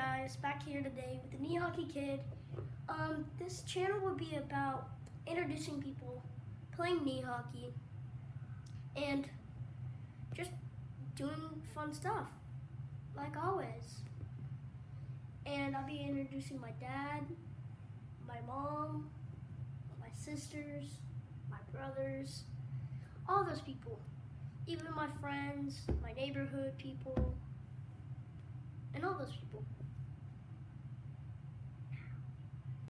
guys, back here today with the Knee Hockey Kid. Um, this channel will be about introducing people playing knee hockey and just doing fun stuff, like always. And I'll be introducing my dad, my mom, my sisters, my brothers, all those people, even my friends, my neighborhood people, and all those people.